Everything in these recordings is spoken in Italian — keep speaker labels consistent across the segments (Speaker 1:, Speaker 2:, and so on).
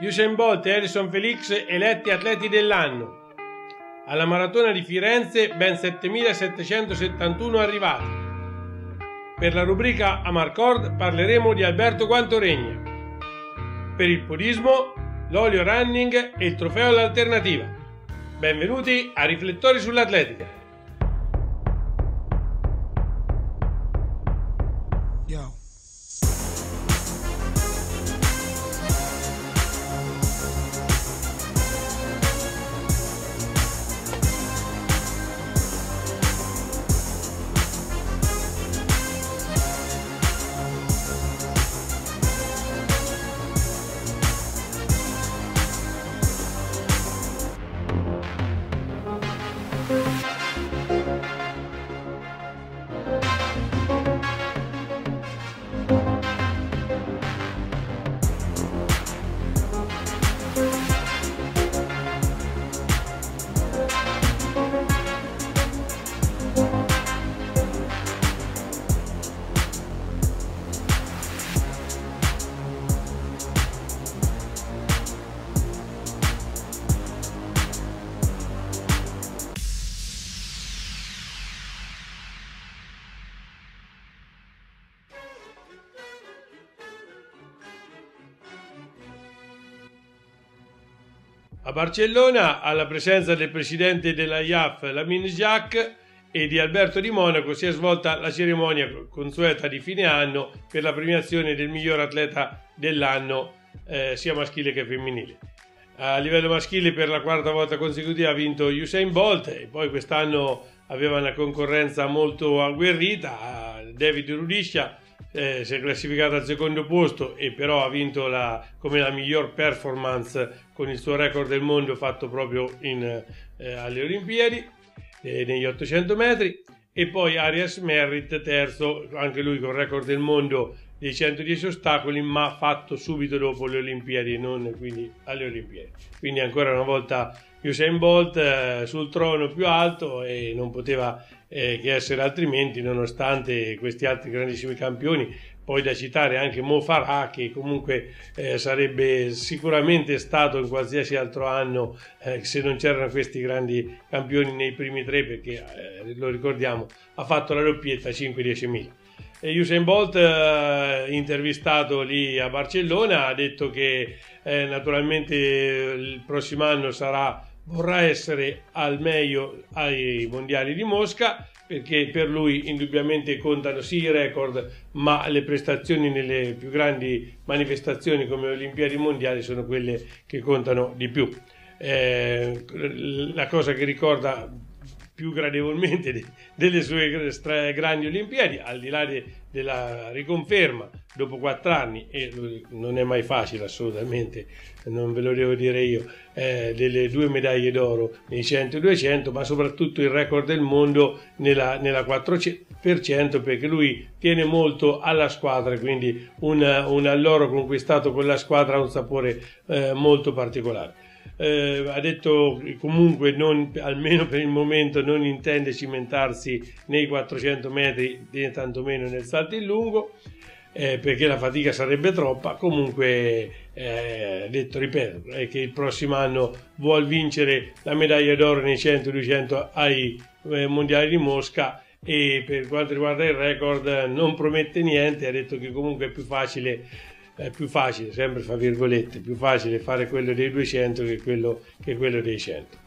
Speaker 1: Usain Bolt e Harrison Felix eletti atleti dell'anno. Alla maratona di Firenze ben 7771 arrivati. Per la rubrica Amarcord parleremo di Alberto Guantoregna. Per il podismo, l'olio running e il trofeo all'alternativa. Benvenuti a Riflettori sull'atletica. A Barcellona, alla presenza del presidente della IAF Lamin Jacques e di Alberto di Monaco, si è svolta la cerimonia consueta di fine anno per la premiazione del miglior atleta dell'anno, eh, sia maschile che femminile. A livello maschile per la quarta volta consecutiva ha vinto Usain Bolt e poi quest'anno aveva una concorrenza molto agguerrita, David Rudiscia eh, si è classificato al secondo posto e però ha vinto la, come la miglior performance con il suo record del mondo fatto proprio in, eh, alle Olimpiadi eh, negli 800 metri. E poi Arias Merritt terzo anche lui con record del mondo dei 110 ostacoli ma fatto subito dopo le Olimpiadi non quindi alle Olimpiadi. Quindi ancora una volta Usain Bolt eh, sul trono più alto e non poteva eh, che essere altrimenti nonostante questi altri grandissimi campioni poi da citare anche Mo Farah che comunque eh, sarebbe sicuramente stato in qualsiasi altro anno eh, se non c'erano questi grandi campioni nei primi tre perché eh, lo ricordiamo ha fatto la doppietta 5-10 mila. E Usain Bolt eh, intervistato lì a Barcellona ha detto che eh, naturalmente il prossimo anno sarà vorrà essere al meglio ai mondiali di Mosca perché per lui indubbiamente contano sì i record ma le prestazioni nelle più grandi manifestazioni come le Olimpiadi mondiali sono quelle che contano di più. Eh, la cosa che ricorda più gradevolmente delle sue grandi Olimpiadi, al di là de, della riconferma dopo quattro anni, e non è mai facile assolutamente, non ve lo devo dire io, eh, delle due medaglie d'oro nei 100 e 200, ma soprattutto il record del mondo nella, nella 4% perché lui tiene molto alla squadra, quindi un, un alloro conquistato con la squadra ha un sapore eh, molto particolare eh, ha detto comunque non, almeno per il momento non intende cimentarsi nei 400 metri né tantomeno nel salto in lungo eh, perché la fatica sarebbe troppa. Comunque eh, detto ripeto è che il prossimo anno vuol vincere la medaglia d'oro nei 100-200 ai eh, mondiali di Mosca e per quanto riguarda il record non promette niente. Ha detto che comunque è più facile è più facile, sempre fra virgolette, più facile fare quello dei 200 che quello, che quello dei 100.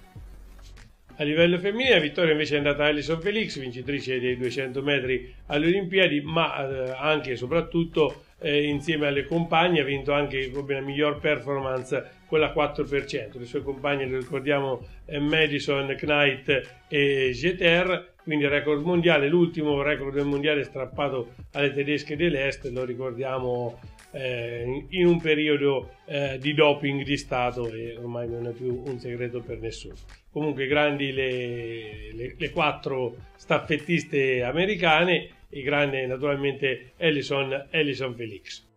Speaker 1: A livello femminile la vittoria invece è andata a Alison Felix, vincitrice dei 200 metri alle Olimpiadi, ma eh, anche e soprattutto eh, insieme alle compagne ha vinto anche come la miglior performance quella 4%. Le sue compagne, lo ricordiamo, eh, Madison, Knight e Jeter, quindi record mondiale, l'ultimo record mondiale strappato alle tedesche dell'Est, lo ricordiamo eh, in un periodo eh, di doping di Stato e ormai non è più un segreto per nessuno. Comunque grandi le, le, le quattro staffettiste americane e grande naturalmente Ellison, Ellison Felix.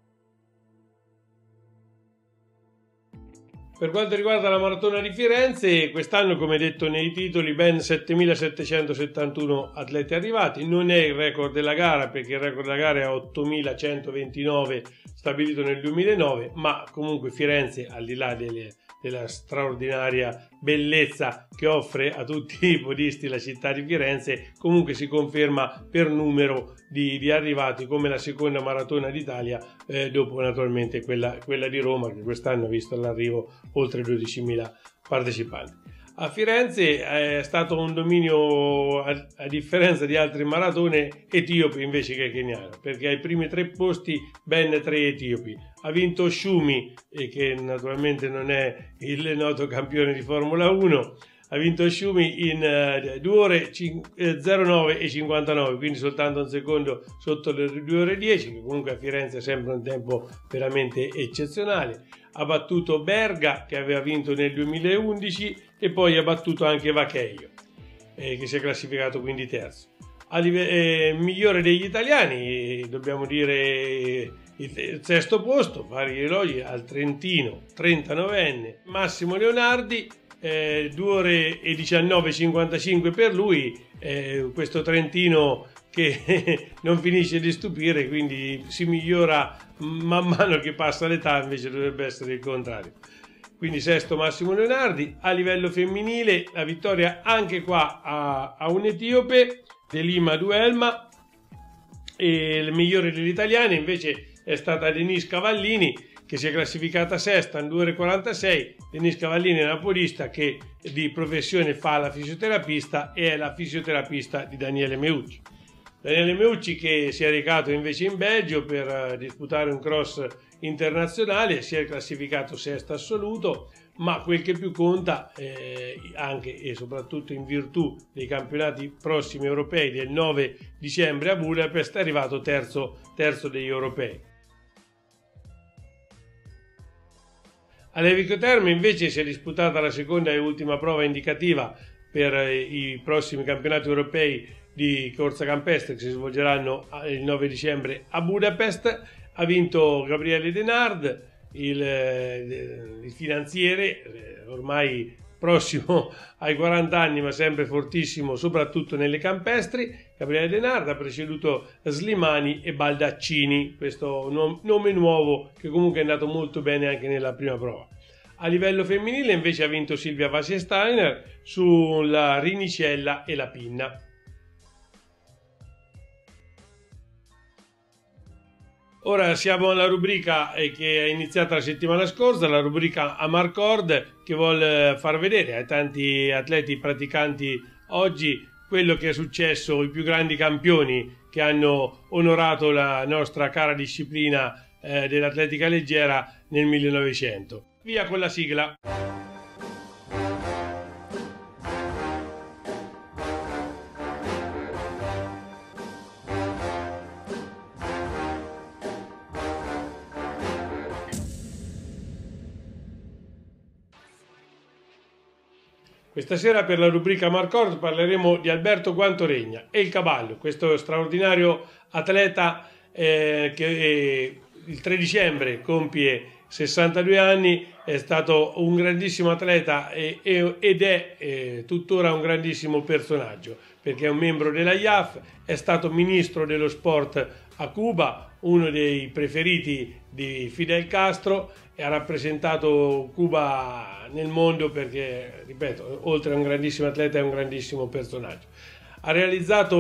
Speaker 1: Per quanto riguarda la maratona di Firenze, quest'anno, come detto nei titoli, ben 7.771 atleti arrivati. Non è il record della gara, perché il record della gara è 8.129 stabilito nel 2009, ma comunque Firenze, al di là delle della straordinaria bellezza che offre a tutti i podisti la città di Firenze, comunque si conferma per numero di, di arrivati come la seconda maratona d'Italia, eh, dopo naturalmente quella, quella di Roma che quest'anno ha visto l'arrivo oltre 12.000 partecipanti. A Firenze è stato un dominio, a, a, differenza di altre maratone, etiopi invece che keniano, perché ai primi tre posti ben tre etiopi. Ha vinto Shumi, che naturalmente non è il noto campione di Formula 1, ha vinto Shumi in uh, 2 ore 5, 09 e 59, quindi soltanto un secondo sotto le 2 ore 10, che comunque a Firenze è sempre un tempo veramente eccezionale ha battuto Berga che aveva vinto nel 2011 e poi ha battuto anche Vacheio eh, che si è classificato quindi terzo. A live- eh, migliore degli italiani dobbiamo dire il sesto posto, vari elogi al Trentino, 39enne, Massimo Leonardi, eh, 2 ore e 19,55 per lui, eh, questo Trentino che non finisce di stupire, quindi si migliora man mano che passa l'età, invece dovrebbe essere il contrario. Quindi sesto Massimo Leonardi, a livello femminile la vittoria anche qua a, a un etiope, Delima Duelma, e il migliore degli italiani invece è stata Denise Cavallini che si è classificata sesta in 2,46. Denise Cavallini è una podista che di professione fa la fisioterapista e è la fisioterapista di Daniele Meucci. Daniele Meucci che si è recato invece in Belgio per eh, disputare un cross internazionale, si è classificato sesto assoluto, ma quel che più conta, eh, anche e soprattutto in virtù dei campionati prossimi europei del 9 dicembre a Budapest, è arrivato terzo, terzo degli europei. All'Evico Terme invece si è disputata la seconda e ultima prova indicativa per eh, i prossimi campionati europei di corsa campestre che si svolgeranno il 9 dicembre a Budapest. Ha vinto Gabriele Denard, il, eh, il finanziere, eh, ormai prossimo ai 40 anni ma sempre fortissimo soprattutto nelle campestri. Gabriele Denard ha preceduto Slimani e Baldaccini, questo nome nuovo che comunque è andato molto bene anche nella prima prova. A livello femminile invece ha vinto Silvia Vasesteiner sulla Rinicella e la Pinna. Ora siamo alla rubrica eh, che è iniziata la settimana scorsa, la rubrica Amarcord che vuole far vedere ai tanti atleti praticanti oggi quello che è successo, i più grandi campioni che hanno onorato la nostra cara disciplina eh, dell'atletica leggera nel 1900. Via con la sigla. Questa sera per la rubrica Marcord parleremo di Alberto Guantoregna e il cavallo, questo straordinario atleta eh, che eh, il 3 dicembre compie 62 anni, è stato un grandissimo atleta e, e, ed è eh, tuttora un grandissimo personaggio perché è un membro della IAF, è stato ministro dello sport a Cuba, uno dei preferiti di Fidel Castro e ha rappresentato Cuba nel mondo perché, ripeto, oltre a un grandissimo atleta è un grandissimo personaggio. Ha realizzato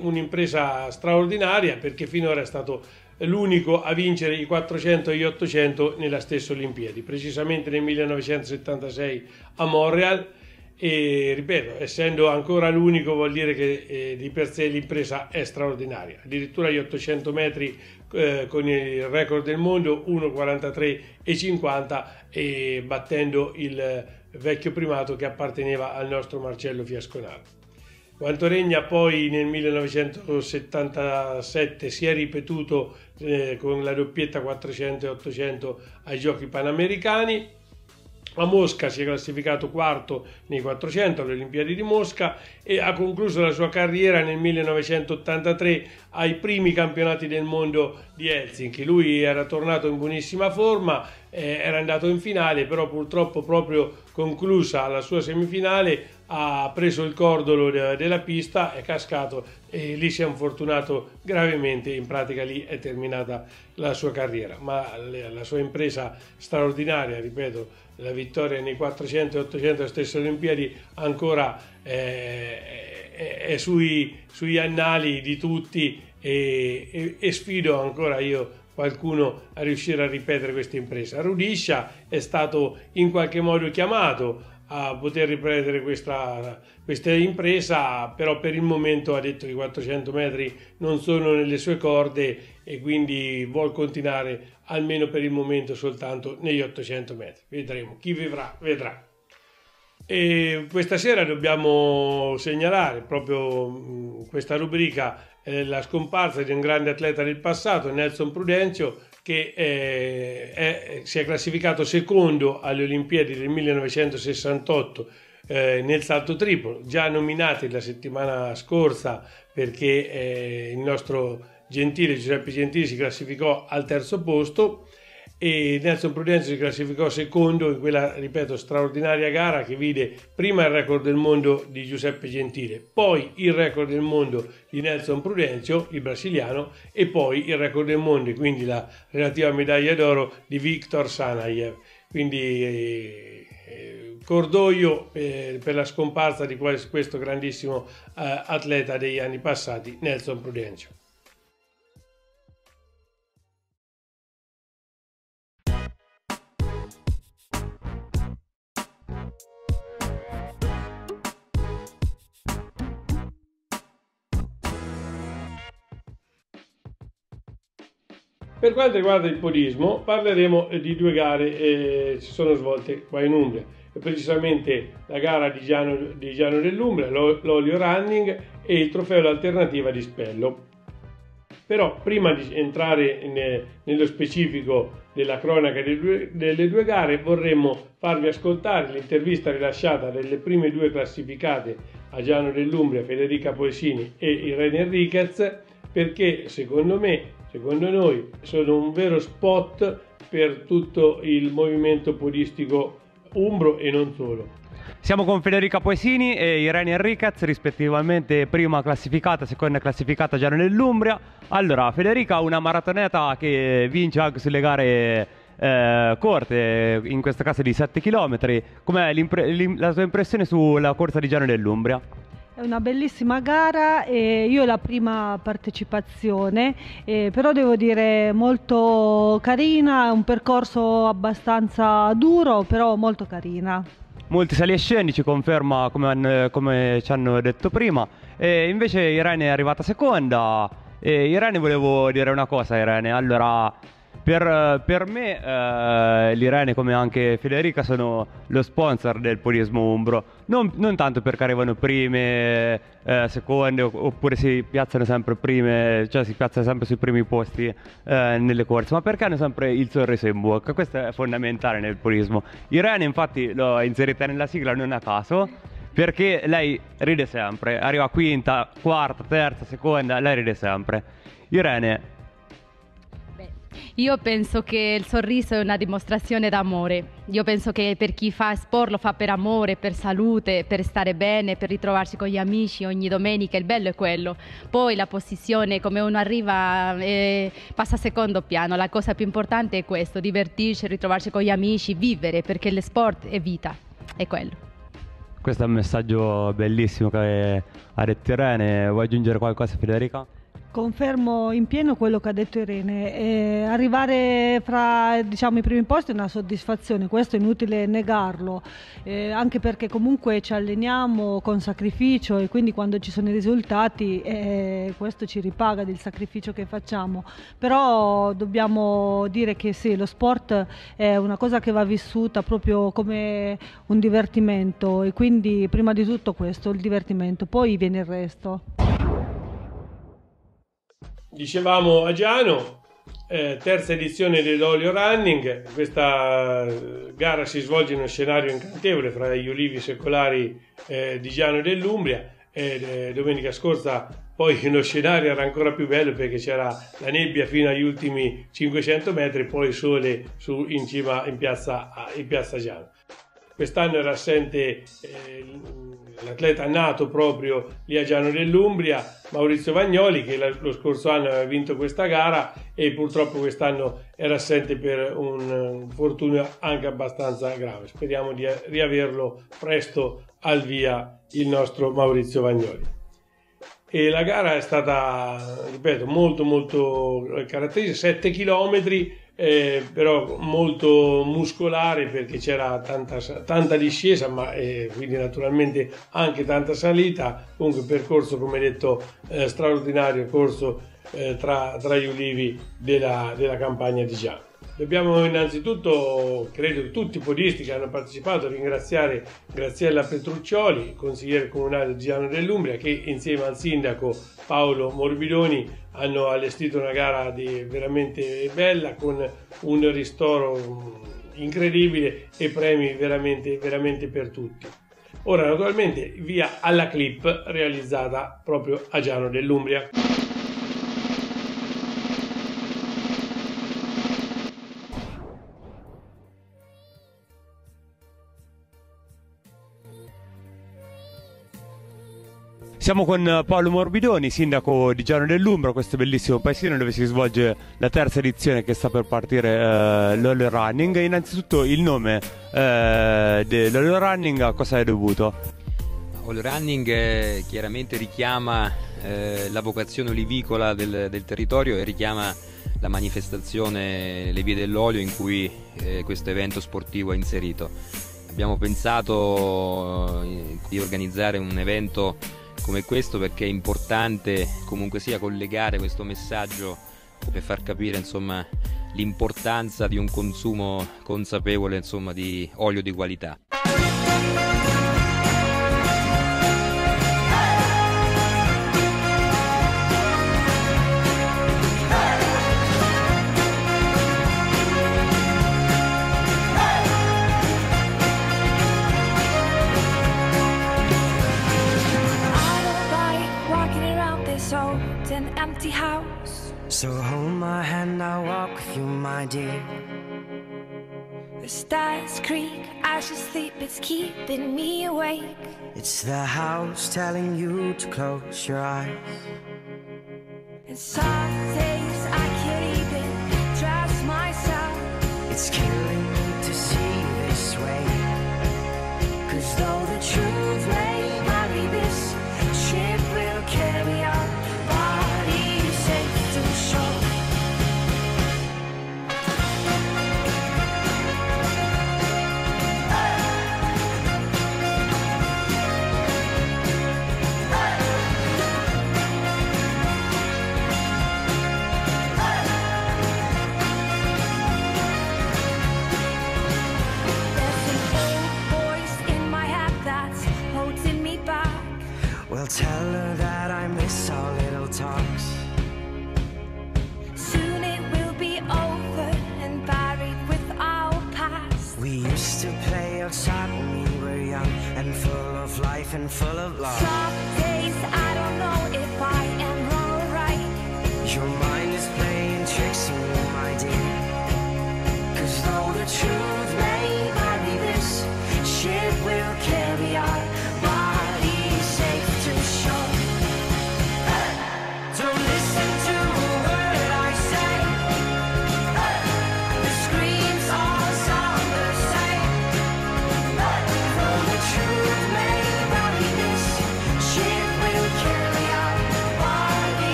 Speaker 1: un'impresa straordinaria perché finora è stato l'unico a vincere i 400 e gli 800 nella stessa Olimpiadi, precisamente nel 1976 a Montreal e ripeto, essendo ancora l'unico vuol dire che eh, di per sé l'impresa è straordinaria. Addirittura gli 800 metri eh, con il record del mondo 1,43,50 e battendo il vecchio primato che apparteneva al nostro Marcello Fiasconaro. Quanto regna poi nel 1977 si è ripetuto eh, con la doppietta 400 e 800 ai giochi panamericani a Mosca si è classificato quarto nei 400 alle Olimpiadi di Mosca e ha concluso la sua carriera nel 1983 ai primi campionati del mondo di Helsinki. Lui era tornato in buonissima forma, eh, era andato in finale, però purtroppo proprio conclusa la sua semifinale ha preso il cordolo de- della pista, è cascato e lì si è infortunato gravemente, in pratica lì è terminata la sua carriera, ma la sua impresa straordinaria, ripeto, la vittoria nei 400 e 800 stesse Olimpiadi ancora eh, è, è sui, sugli annali di tutti e, e, e sfido ancora io qualcuno a riuscire a ripetere questa impresa. Rudiscia è stato in qualche modo chiamato a poter riprendere questa, questa, impresa, però per il momento ha detto che i 400 metri non sono nelle sue corde e quindi vuole continuare almeno per il momento soltanto negli 800 metri. Vedremo, chi vivrà vedrà. E questa sera dobbiamo segnalare proprio questa rubrica eh, la scomparsa di un grande atleta del passato, Nelson Prudencio, che eh, è, si è classificato secondo alle Olimpiadi del 1968 eh, nel salto triplo, già nominati la settimana scorsa perché eh, il nostro Gentile, Giuseppe Gentili, si classificò al terzo posto e Nelson Prudenzo si classificò secondo in quella, ripeto, straordinaria gara che vide prima il record del mondo di Giuseppe Gentile, poi il record del mondo di Nelson Prudenzo, il brasiliano, e poi il record del mondo, quindi la relativa medaglia d'oro di Viktor Sanayev. Quindi eh, eh, cordoglio eh, per la scomparsa di questo grandissimo eh, atleta degli anni passati, Nelson Prudenzo. Per quanto riguarda il podismo, parleremo di due gare che eh, si sono svolte qua in Umbria, precisamente la gara di Giano, di Giano dell'Umbria, l'Olio Running e il trofeo l'alternativa di Spello. Però prima di entrare in, nello specifico della cronaca delle due, delle due gare vorremmo farvi ascoltare l'intervista rilasciata dalle prime due classificate a Giano dell'Umbria, Federica Poesini e Irene Enriquez, perché secondo me secondo noi sono un vero spot per tutto il movimento podistico umbro e non solo.
Speaker 2: Siamo con Federica Poesini e Irene Enriquez, rispettivamente prima classificata, seconda classificata già nell'Umbria. Allora, Federica una maratoneta che vince anche sulle gare eh, corte, in questo caso di 7 km. Com'è la tua impressione sulla corsa di Giano dell'Umbria?
Speaker 3: È una bellissima gara e io è la prima partecipazione, eh, però devo dire molto carina, è un percorso abbastanza duro, però molto carina.
Speaker 2: Molti sali e scendi, ci conferma come, come, ci hanno detto prima. E invece Irene è arrivata seconda. E Irene volevo dire una cosa, Irene. Allora, per, per me eh, l'Irene come anche Federica sono lo sponsor del Polismo Umbro, non, non tanto perché arrivano prime, eh, seconde oppure si piazzano sempre prime, cioè si piazzano sempre sui primi posti eh, nelle corse, ma perché hanno sempre il sorriso in bocca, questo è fondamentale nel Polismo. Irene infatti l'ho inserita nella sigla non a caso, perché lei ride sempre, arriva quinta, quarta, terza, seconda, lei ride sempre. Irene,
Speaker 4: io penso che il sorriso è una dimostrazione d'amore. Io penso che per chi fa sport lo fa per amore, per salute, per stare bene, per ritrovarsi con gli amici ogni domenica. Il bello è quello. Poi la posizione, come uno arriva, eh, passa a secondo piano. La cosa più importante è questo, divertirsi, ritrovarsi con gli amici, vivere, perché lo sport è vita. È quello.
Speaker 2: Questo è un messaggio bellissimo che ha detto Irene. Vuoi aggiungere qualcosa Federica?
Speaker 3: Confermo in pieno quello che ha detto Irene, eh, arrivare fra diciamo, i primi posti è una soddisfazione, questo è inutile negarlo, eh, anche perché comunque ci alleniamo con sacrificio e quindi quando ci sono i risultati eh, questo ci ripaga del sacrificio che facciamo, però dobbiamo dire che sì, lo sport è una cosa che va vissuta proprio come un divertimento e quindi prima di tutto questo, il divertimento, poi viene il resto.
Speaker 1: Dicevamo a Giano, eh, terza edizione dell'Olio Running, questa eh, gara si svolge in uno scenario incantevole fra gli ulivi secolari eh, di Giano dell'Umbria. Eh, domenica scorsa poi lo scenario era ancora più bello perché c'era la nebbia fino agli ultimi 500 metri, poi il sole su, in cima in piazza, in piazza Giano. Quest'anno era assente eh, l'atleta nato proprio lì a Giano dell'Umbria, Maurizio Vagnoli, che lo scorso anno aveva vinto questa gara e purtroppo quest'anno era assente per un fortuna anche abbastanza grave. Speriamo di riaverlo presto al via il nostro Maurizio Vagnoli e la gara è stata, ripeto, molto molto caratteristica, 7 km, eh, però molto muscolare perché c'era tanta, tanta discesa, ma eh, quindi naturalmente anche tanta salita, comunque percorso come detto eh, straordinario, corso eh, tra, tra, gli ulivi della, della campagna di Giano. Dobbiamo innanzitutto, credo tutti i podisti che hanno partecipato, ringraziare Graziella Petruccioli, consigliere comunale di Giano dell'Umbria, che insieme al sindaco Paolo Morbidoni hanno allestito una gara veramente bella con un ristoro incredibile e premi veramente, veramente per tutti. Ora naturalmente via alla clip realizzata proprio a Giano dell'Umbria.
Speaker 2: Siamo con Paolo Morbidoni, sindaco di Giano dell'Umbra, questo bellissimo paesino dove si svolge la terza edizione che sta per partire eh, l'Ole Running. Innanzitutto il nome eh, dell'Ole Running a cosa è dovuto?
Speaker 5: All Running eh, chiaramente richiama eh, la vocazione olivicola del, del, territorio e richiama la manifestazione Le Vie dell'Olio in cui eh, questo evento sportivo è inserito. Abbiamo pensato eh, di organizzare un evento come questo perché è importante comunque sia collegare questo messaggio per far capire insomma, l'importanza di un consumo consapevole insomma, di olio di qualità.
Speaker 6: My dear. The stars creak, I should sleep, it's keeping me awake. It's the house telling you to close your eyes. And some days I can't even trust myself. It's killing tell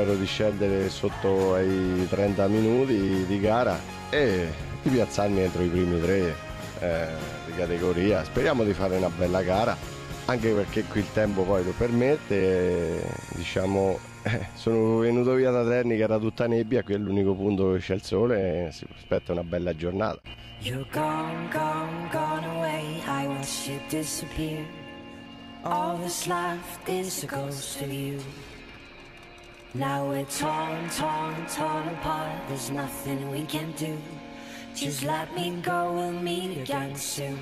Speaker 7: spero di scendere sotto ai 30 minuti di gara e di piazzarmi entro i primi tre eh, di categoria. Speriamo di fare una bella gara, anche perché qui il tempo poi lo permette. Diciamo, eh, sono venuto via da Terni che era tutta nebbia, qui è l'unico punto dove c'è il sole e si aspetta una bella giornata. You're gone, gone, gone away, I watched you disappear. All that's left is a ghost of you.
Speaker 6: Now we're torn, torn, torn apart. There's nothing we can do. Just let me go, we'll meet again soon.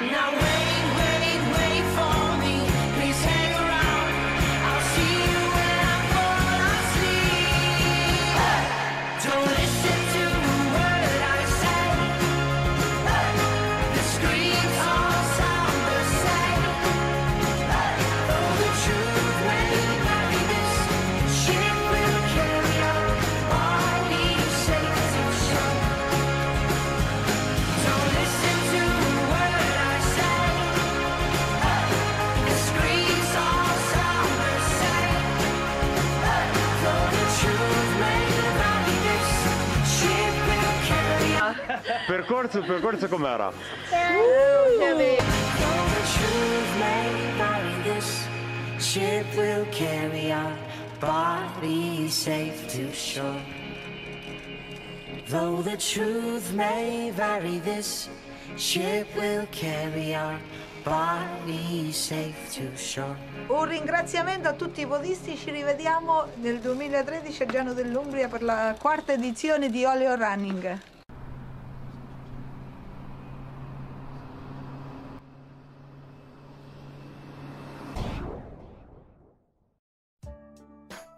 Speaker 6: Now wait, wait, bodies safe to shore. Though the truth may vary, this ship will carry our bodies safe to shore.
Speaker 8: Un ringraziamento a tutti i podisti, ci rivediamo nel 2013 a Giano dell'Umbria per la quarta edizione di Oleo Running.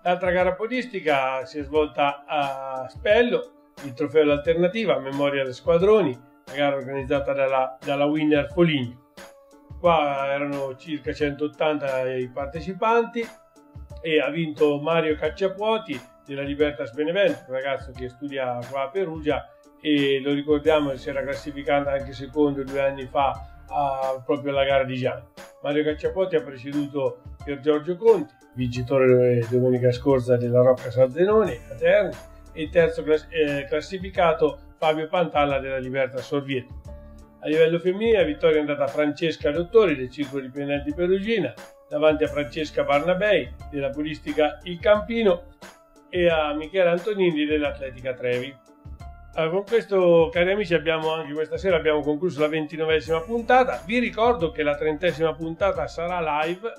Speaker 1: L'altra gara podistica si è svolta a Spello, il trofeo dell'alternativa a memoria delle squadroni, la gara organizzata dalla, dalla Winner Foligno. Qua erano circa 180 i partecipanti e ha vinto Mario Cacciapuoti della Libertas Benevento, un ragazzo che studia qua a Perugia e lo ricordiamo si era classificato anche secondo due anni fa a- proprio alla gara di Gianni. Mario Cacciapotti ha preceduto Pier Giorgio Conti, vincitore domenica scorsa della Rocca Salzenoni a Terni, e terzo class- eh, classificato Fabio Pantalla della Libertà Sorvieto. A livello femminile la vittoria è andata a Francesca Dottori del Circolo Dipendenti Perugina, davanti a Francesca Barnabei della Pulistica Il Campino e a Michele Antonini dell'Atletica Trevi. Allora, con questo, cari amici, abbiamo anche questa sera abbiamo concluso la ventinovesima puntata. Vi ricordo che la trentesima puntata sarà live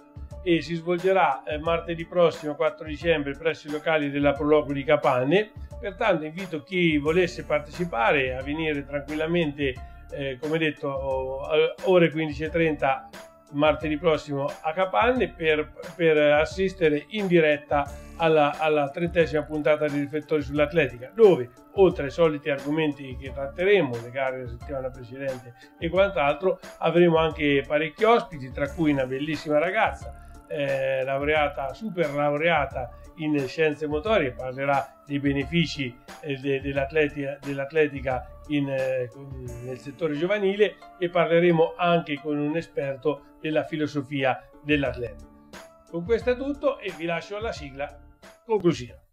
Speaker 1: e si svolgerà eh, martedì prossimo 4 dicembre presso i locali della Proloco di Capanne. Pertanto invito chi volesse partecipare a venire tranquillamente, eh, come detto, a ore 15.30 martedì prossimo a Capanne per, per assistere in diretta alla trentesima puntata di Riflettori sull'Atletica, dove oltre ai soliti argomenti che tratteremo, le gare della settimana precedente e quant'altro, avremo anche parecchi ospiti, tra cui una bellissima ragazza, eh, laureata, super laureata in scienze motorie, parlerà dei benefici eh, de- dell'atletica, dell'atletica in, eh, nel settore giovanile e parleremo anche con un esperto della filosofia dell'atleta. Con questo è tutto e vi lascio alla sigla conclusiva.